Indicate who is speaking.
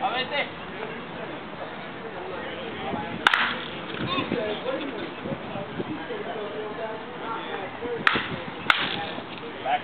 Speaker 1: A veces. Back.